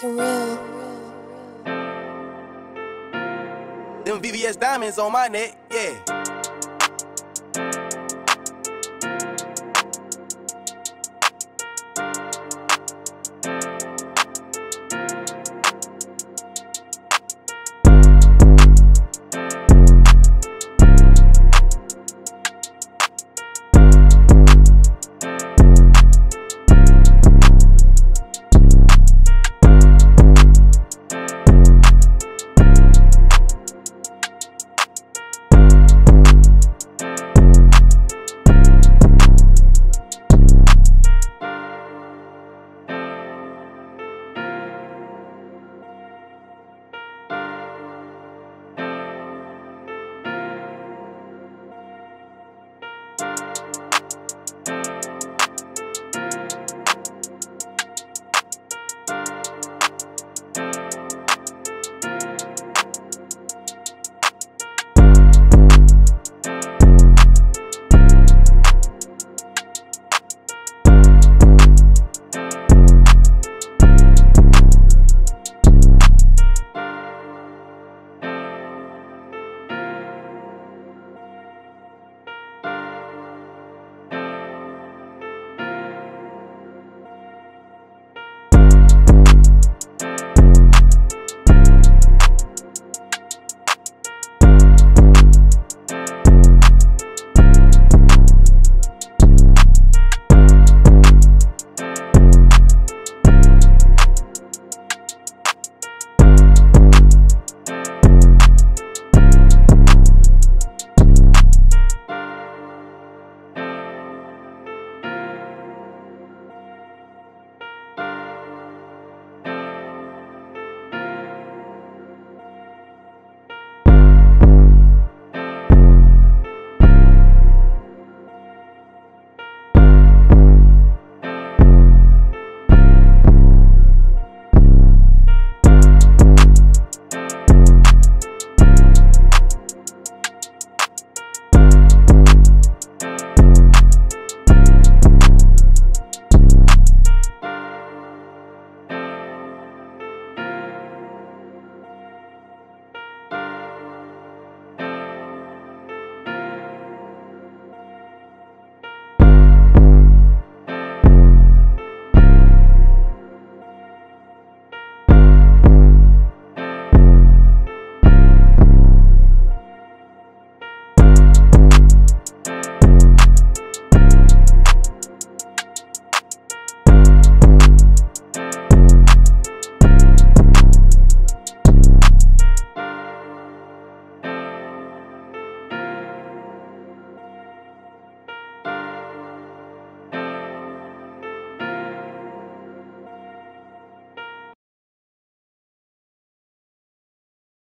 Surreal. Them VVS diamonds on my neck, yeah.